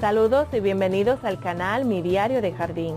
Saludos y bienvenidos al canal Mi Diario de Jardín.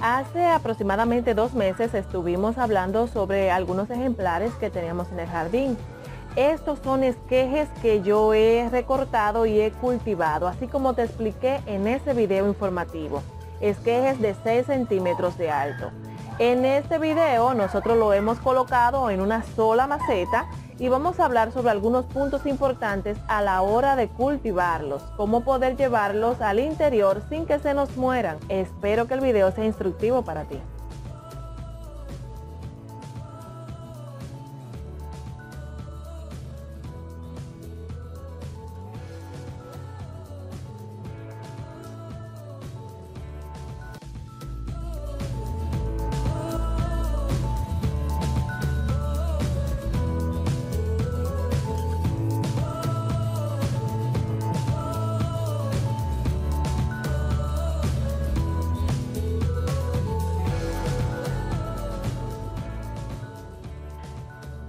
Hace aproximadamente dos meses estuvimos hablando sobre algunos ejemplares que teníamos en el jardín. Estos son esquejes que yo he recortado y he cultivado, así como te expliqué en ese video informativo. Esquejes de 6 centímetros de alto. En este video nosotros lo hemos colocado en una sola maceta y vamos a hablar sobre algunos puntos importantes a la hora de cultivarlos, cómo poder llevarlos al interior sin que se nos mueran. Espero que el video sea instructivo para ti.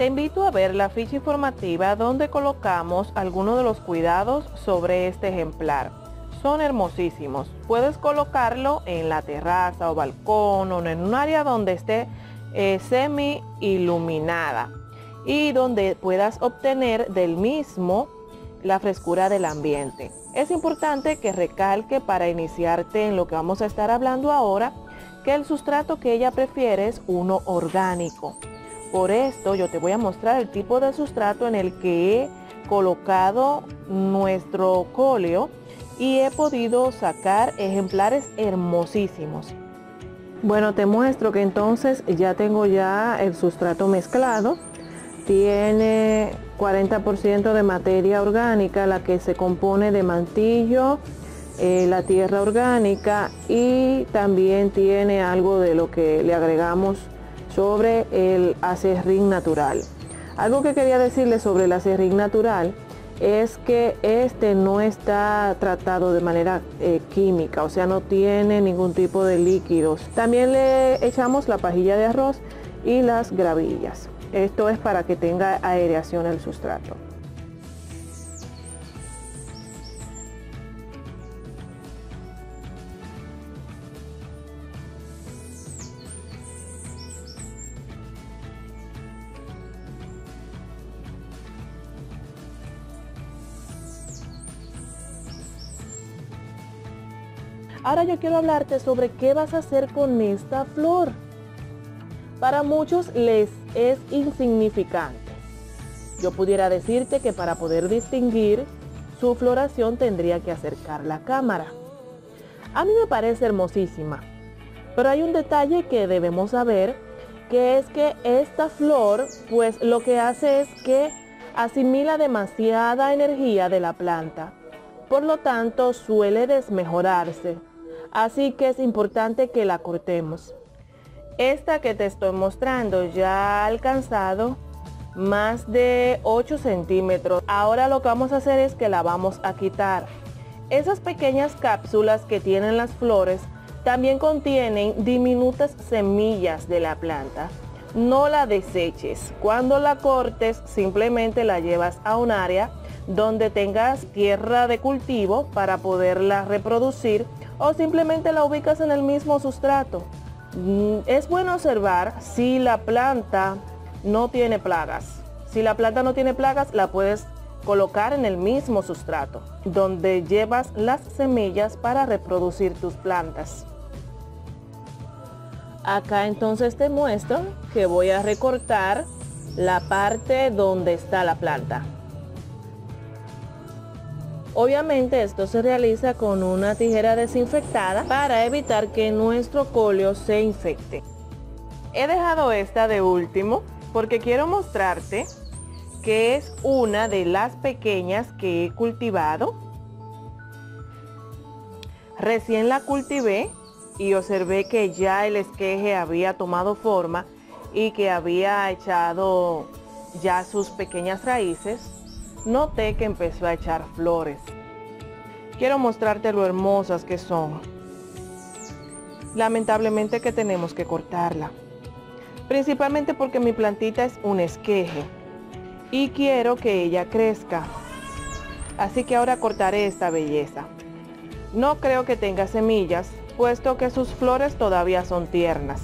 Te invito a ver la ficha informativa donde colocamos algunos de los cuidados sobre este ejemplar. Son hermosísimos. Puedes colocarlo en la terraza o balcón o en un área donde esté eh, semi iluminada y donde puedas obtener del mismo la frescura del ambiente. Es importante que recalque para iniciarte en lo que vamos a estar hablando ahora que el sustrato que ella prefiere es uno orgánico. Por esto yo te voy a mostrar el tipo de sustrato en el que he colocado nuestro cóleo y he podido sacar ejemplares hermosísimos. Bueno, te muestro que entonces ya tengo ya el sustrato mezclado. Tiene 40% de materia orgánica, la que se compone de mantillo, eh, la tierra orgánica y también tiene algo de lo que le agregamos sobre el acerrín natural. Algo que quería decirles sobre el acerrín natural es que este no está tratado de manera eh, química, o sea, no tiene ningún tipo de líquidos. También le echamos la pajilla de arroz y las gravillas. Esto es para que tenga aireación el sustrato. Ahora yo quiero hablarte sobre qué vas a hacer con esta flor. Para muchos les es insignificante. Yo pudiera decirte que para poder distinguir su floración tendría que acercar la cámara. A mí me parece hermosísima, pero hay un detalle que debemos saber, que es que esta flor, pues lo que hace es que asimila demasiada energía de la planta. Por lo tanto, suele desmejorarse así que es importante que la cortemos. Esta que te estoy mostrando ya ha alcanzado más de 8 centímetros. Ahora lo que vamos a hacer es que la vamos a quitar. Esas pequeñas cápsulas que tienen las flores también contienen diminutas semillas de la planta. No la deseches. Cuando la cortes simplemente la llevas a un área donde tengas tierra de cultivo para poderla reproducir o simplemente la ubicas en el mismo sustrato. Mm, es bueno observar si la planta no tiene plagas. Si la planta no tiene plagas, la puedes colocar en el mismo sustrato, donde llevas las semillas para reproducir tus plantas. Acá entonces te muestro que voy a recortar la parte donde está la planta. Obviamente esto se realiza con una tijera desinfectada para evitar que nuestro cóleo se infecte. He dejado esta de último porque quiero mostrarte que es una de las pequeñas que he cultivado. Recién la cultivé y observé que ya el esqueje había tomado forma y que había echado ya sus pequeñas raíces noté que empezó a echar flores. Quiero mostrarte lo hermosas que son. Lamentablemente que tenemos que cortarla. Principalmente porque mi plantita es un esqueje y quiero que ella crezca. Así que ahora cortaré esta belleza. No creo que tenga semillas, puesto que sus flores todavía son tiernas.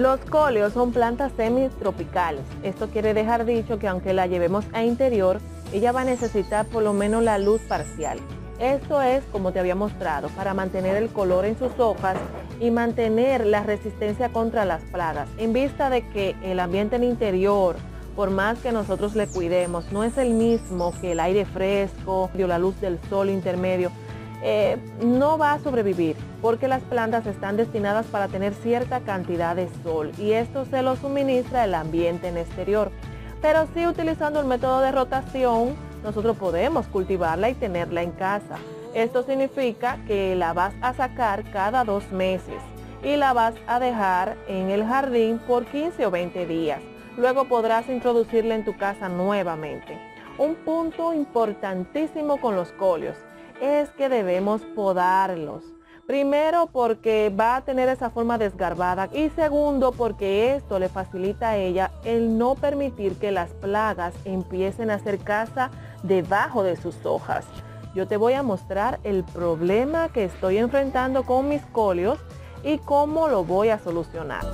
Los cóleos son plantas semitropicales. Esto quiere dejar dicho que aunque la llevemos a interior, ella va a necesitar por lo menos la luz parcial. Esto es, como te había mostrado, para mantener el color en sus hojas y mantener la resistencia contra las plagas. En vista de que el ambiente en interior, por más que nosotros le cuidemos, no es el mismo que el aire fresco, la luz del sol intermedio, eh, no va a sobrevivir porque las plantas están destinadas para tener cierta cantidad de sol y esto se lo suministra el ambiente en exterior. Pero sí utilizando el método de rotación, nosotros podemos cultivarla y tenerla en casa. Esto significa que la vas a sacar cada dos meses y la vas a dejar en el jardín por 15 o 20 días. Luego podrás introducirla en tu casa nuevamente. Un punto importantísimo con los colios es que debemos podarlos. Primero porque va a tener esa forma desgarbada y segundo porque esto le facilita a ella el no permitir que las plagas empiecen a hacer casa debajo de sus hojas. Yo te voy a mostrar el problema que estoy enfrentando con mis colios y cómo lo voy a solucionar.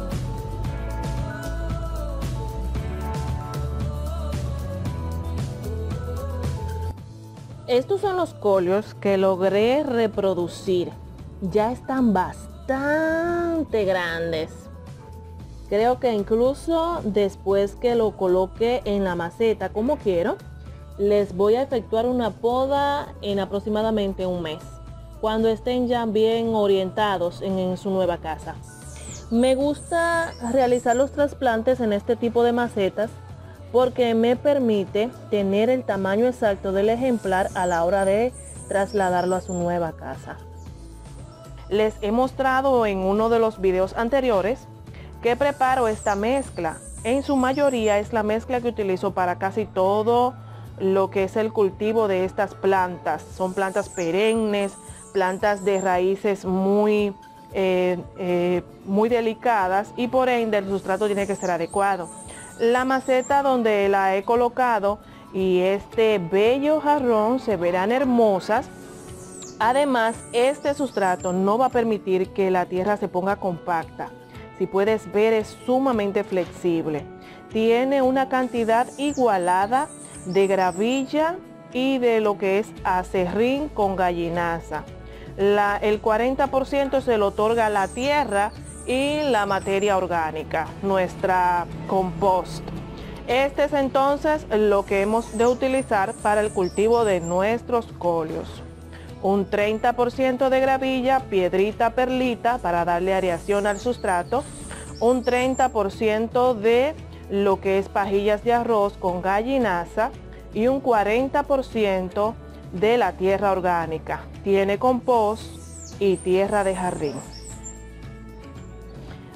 Estos son los colios que logré reproducir. Ya están bastante grandes. Creo que incluso después que lo coloque en la maceta como quiero, les voy a efectuar una poda en aproximadamente un mes, cuando estén ya bien orientados en, en su nueva casa. Me gusta realizar los trasplantes en este tipo de macetas porque me permite tener el tamaño exacto del ejemplar a la hora de trasladarlo a su nueva casa. Les he mostrado en uno de los videos anteriores que preparo esta mezcla. En su mayoría es la mezcla que utilizo para casi todo lo que es el cultivo de estas plantas. Son plantas perennes, plantas de raíces muy, eh, eh, muy delicadas y por ende el sustrato tiene que ser adecuado la maceta donde la he colocado y este bello jarrón se verán hermosas. Además, este sustrato no va a permitir que la tierra se ponga compacta. Si puedes ver, es sumamente flexible. Tiene una cantidad igualada de gravilla y de lo que es acerrín con gallinaza. el 40% se lo otorga la tierra y la materia orgánica, nuestra compost. Este es entonces lo que hemos de utilizar para el cultivo de nuestros colios. Un 30% de gravilla, piedrita, perlita para darle areación al sustrato. Un 30% de lo que es pajillas de arroz con gallinaza y un 40% de la tierra orgánica. Tiene compost y tierra de jardín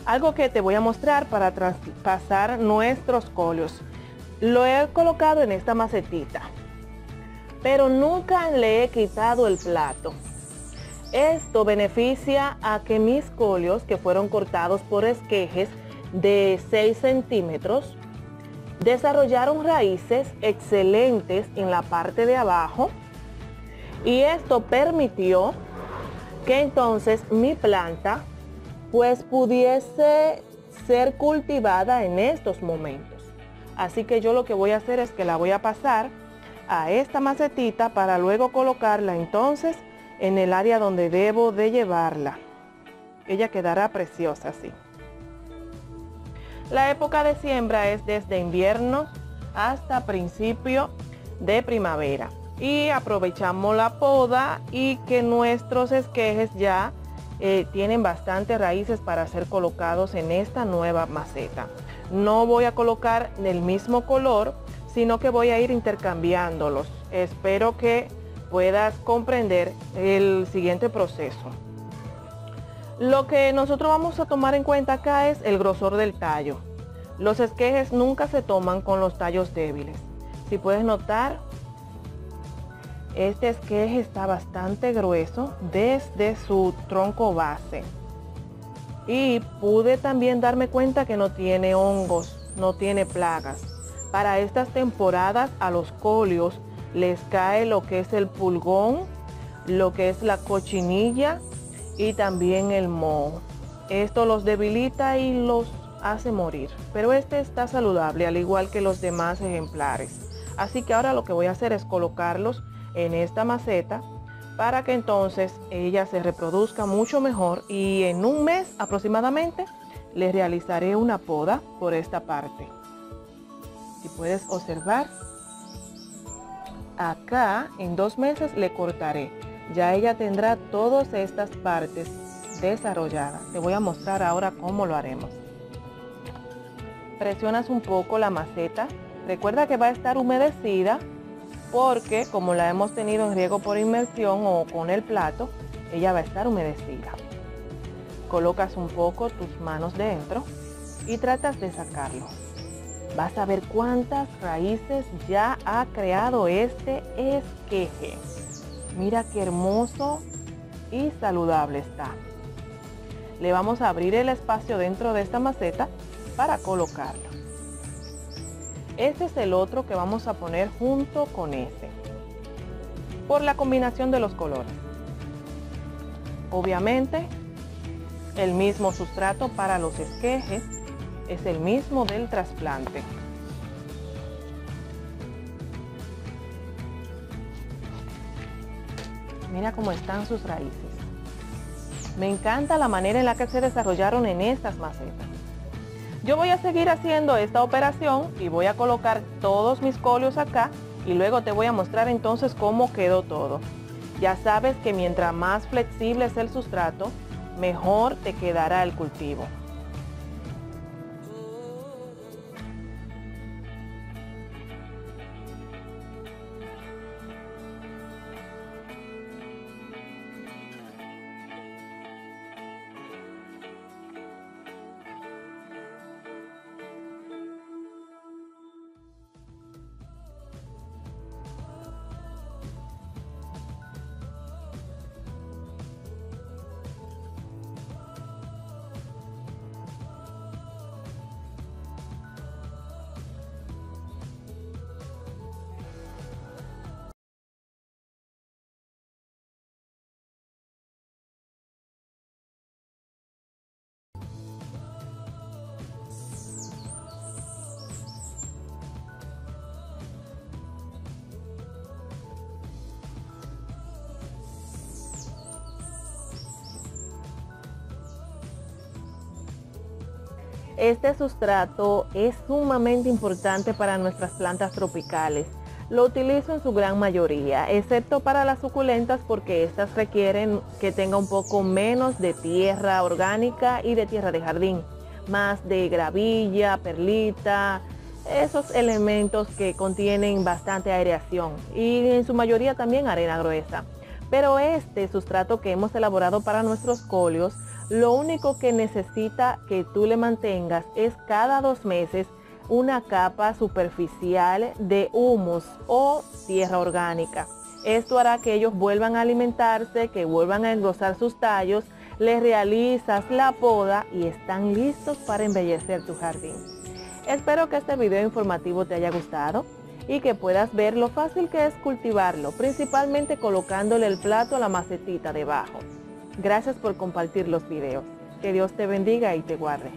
algo que te voy a mostrar para traspasar nuestros colios. Lo he colocado en esta macetita, pero nunca le he quitado el plato. Esto beneficia a que mis colios, que fueron cortados por esquejes de 6 centímetros, desarrollaron raíces excelentes en la parte de abajo y esto permitió que entonces mi planta pues pudiese ser cultivada en estos momentos. Así que yo lo que voy a hacer es que la voy a pasar a esta macetita para luego colocarla entonces en el área donde debo de llevarla. Ella quedará preciosa así. La época de siembra es desde invierno hasta principio de primavera. Y aprovechamos la poda y que nuestros esquejes ya eh, tienen bastantes raíces para ser colocados en esta nueva maceta. No voy a colocar del mismo color, sino que voy a ir intercambiándolos. Espero que puedas comprender el siguiente proceso. Lo que nosotros vamos a tomar en cuenta acá es el grosor del tallo. Los esquejes nunca se toman con los tallos débiles. Si puedes notar, este esqueje está bastante grueso desde su tronco base. Y pude también darme cuenta que no tiene hongos, no tiene plagas. Para estas temporadas a los colios les cae lo que es el pulgón, lo que es la cochinilla y también el moho. Esto los debilita y los hace morir, pero este está saludable al igual que los demás ejemplares. Así que ahora lo que voy a hacer es colocarlos en esta maceta para que entonces ella se reproduzca mucho mejor y en un mes aproximadamente le realizaré una poda por esta parte. Si puedes observar, acá en dos meses le cortaré. Ya ella tendrá todas estas partes desarrolladas. Te voy a mostrar ahora cómo lo haremos. Presionas un poco la maceta. Recuerda que va a estar humedecida porque como la hemos tenido en riego por inmersión o con el plato, ella va a estar humedecida. Colocas un poco tus manos dentro y tratas de sacarlo. Vas a ver cuántas raíces ya ha creado este esqueje. Mira qué hermoso y saludable está. Le vamos a abrir el espacio dentro de esta maceta para colocarlo. Este es el otro que vamos a poner junto con este. Por la combinación de los colores. Obviamente, el mismo sustrato para los esquejes es el mismo del trasplante. Mira cómo están sus raíces. Me encanta la manera en la que se desarrollaron en estas macetas. Yo voy a seguir haciendo esta operación y voy a colocar todos mis colios acá y luego te voy a mostrar entonces cómo quedó todo. Ya sabes que mientras más flexible es el sustrato, mejor te quedará el cultivo. Este sustrato es sumamente importante para nuestras plantas tropicales. Lo utilizo en su gran mayoría, excepto para las suculentas porque estas requieren que tenga un poco menos de tierra orgánica y de tierra de jardín, más de gravilla, perlita, esos elementos que contienen bastante aireación y en su mayoría también arena gruesa. Pero este sustrato que hemos elaborado para nuestros colios lo único que necesita que tú le mantengas es cada dos meses una capa superficial de humus o tierra orgánica. Esto hará que ellos vuelvan a alimentarse, que vuelvan a engrosar sus tallos, les realizas la poda y están listos para embellecer tu jardín. Espero que este video informativo te haya gustado y que puedas ver lo fácil que es cultivarlo, principalmente colocándole el plato a la macetita debajo. Gracias por compartir los videos. Que Dios te bendiga y te guarde.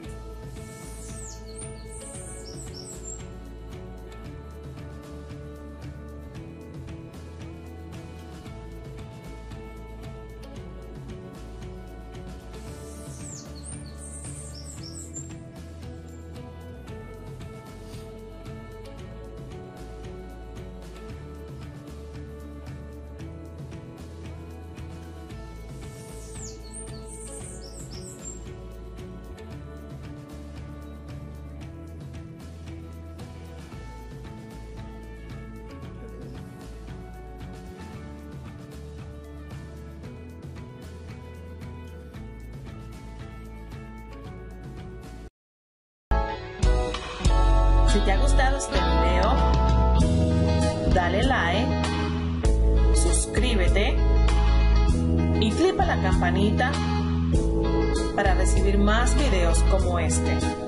Este video, dale like, suscríbete y flipa la campanita para recibir más videos como este.